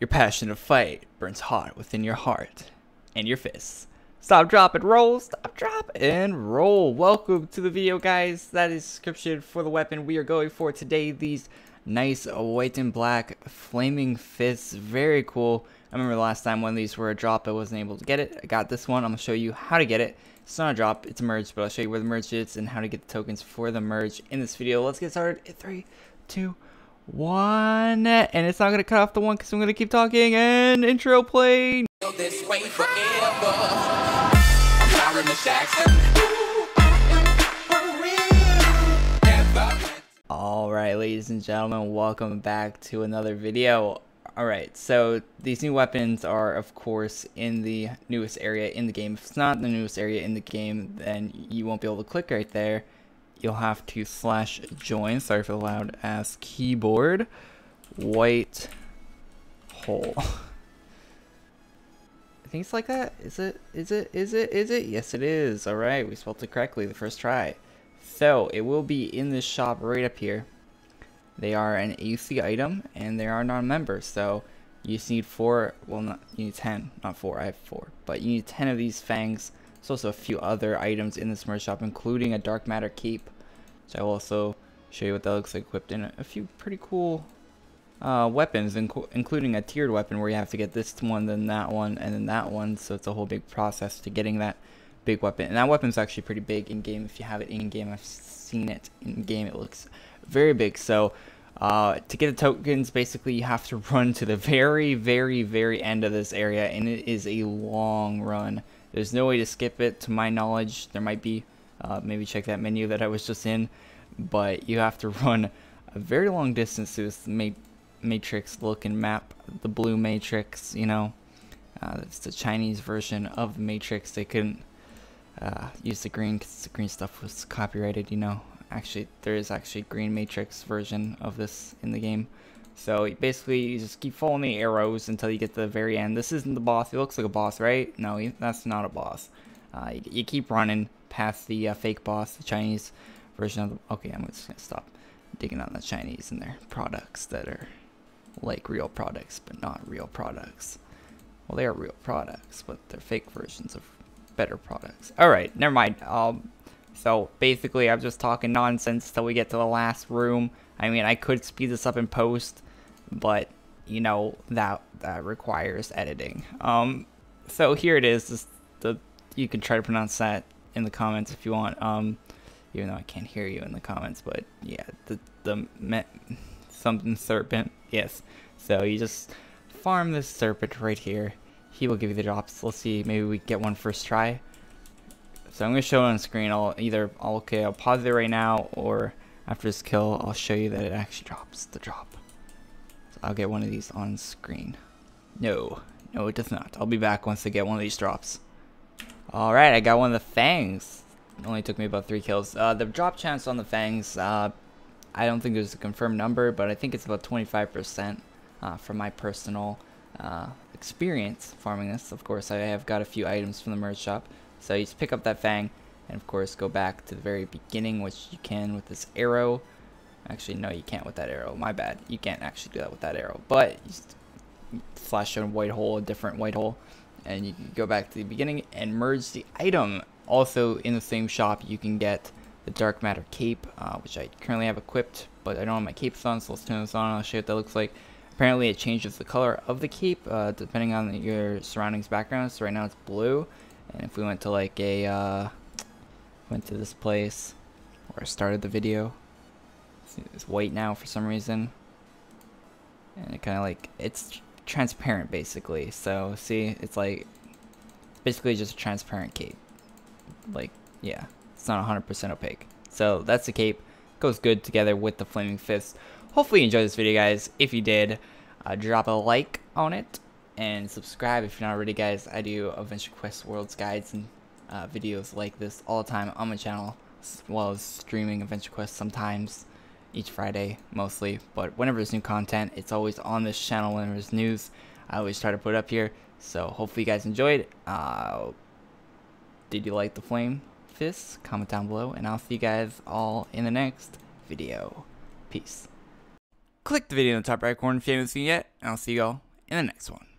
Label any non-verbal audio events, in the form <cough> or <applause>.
Your passion to fight burns hot within your heart and your fists. Stop, drop, and roll. Stop, drop, and roll. Welcome to the video, guys. That is description for the weapon we are going for today. These nice white and black flaming fists. Very cool. I remember the last time one of these were a drop, I wasn't able to get it. I got this one. I'm going to show you how to get it. It's not a drop, it's a merge, but I'll show you where the merge is and how to get the tokens for the merge in this video. Let's get started in three, two one. And it's not gonna cut off the one because i'm gonna keep talking and intro play. All right ladies and gentlemen welcome back to another video. All right so these new weapons are of course in the newest area in the game. If it's not the newest area in the game then you won't be able to click right there you'll have to slash join, sorry for the loud ass keyboard, white hole. <laughs> I think it's like that. Is it? Is it? Is it? Is it? Yes, it is. All right, we spelled it correctly the first try. So it will be in this shop right up here. They are an AC item and they are non-members. So you just need four. Well, not you need ten, not four. I have four, but you need ten of these fangs. There's also a few other items in this merch shop, including a dark matter cape. So I will also show you what that looks like equipped in a few pretty cool uh, weapons, inc including a tiered weapon where you have to get this one, then that one, and then that one. So it's a whole big process to getting that big weapon. And that weapon's actually pretty big in game. If you have it in game, I've seen it in game. It looks very big. So uh, to get the tokens, basically you have to <laughs> run to the very, very, very end of this area, and it is a long run. There's no way to skip it, to my knowledge. There might be uh, maybe check that menu that I was just in. But you have to <laughs> run a very long distance to this ma matrix and map, the blue matrix, you know. Uh, it's the Chinese version of the matrix. They couldn't uh, use the green because the green stuff was copyrighted, you know. Actually, there is actually green matrix version of this in the game. So basically, you just keep following the arrows until you get to the very end. This isn't the boss. It looks like a boss, right? No, that's not a boss. Uh, you, you, keep running past the uh, fake boss, the Chinese version of. Okay, I'm just to stop digging on the Chinese and their products that are like real products, but not real products. Well, they are real products, but they're fake versions of better products. Alright, never mind. Um, so, basically, I'm just talking nonsense till we get to the last room. I mean, I could speed this up in post, but, you know, that that requires editing. Um, so here it is. This, the You can try to pronounce that in the comments if you want. Um, even though I can't hear you in the comments, but yeah, the the me, something serpent. Yes. So you just farm this serpent right here. He will give you the drops. Let's see, maybe we get one first try. So I'm gonna show it on screen. I'll either I'll, okay, I'll pause it right now, or after this kill, I'll show you that it actually drops the drop. So I'll get one of these on screen. No, no, it does not. I'll be back once I get one of these drops. Alright, I got one of the fangs. It only took me about three kills. Uh, the drop chance on the fangs, uh, I don't think there's a confirmed number, but I think it's about 25% uh, from my personal uh, experience farming this. Of course, I have got a few items from the merge shop. So you just pick up that fang, and of course go back to the very beginning, which you can with this arrow. Actually, no, you can't with that arrow. My bad. You can't actually do that with that arrow. But flash a white hole, a different white hole, and you can go back to the beginning and merge the item. Also in the same shop you can get the dark matter cape uh, which I currently have equipped but I don't have my cape on so let's turn this on I'll show you what that looks like. Apparently it changes the color of the cape uh, depending on your surroundings background so right now it's blue and if we went to like a uh, went to this place where I started the video it's white now for some reason and it kind of like it's transparent basically. So see, it's like basically just a transparent cape. Like yeah, it's not 100% opaque. So that's the cape. Goes good together with the flaming fist. Hopefully you enjoyed this video, guys. If you did, uh, drop a like on it and subscribe if you're not already, guys. I do Adventure Quest Worlds guides and uh, videos like this all the time on my channel, as well as streaming Adventure Quest sometimes each Friday mostly, but whenever there's new content, it's always on this channel. Whenever there's news, I always try to put up here. So hopefully you guys enjoyed. Uh, did you like the flame fist? Comment down below, and I'll see you guys all in the next video. Peace. Click the video in the top right corner if you haven't seen it yet, and I'll see you all in the next one.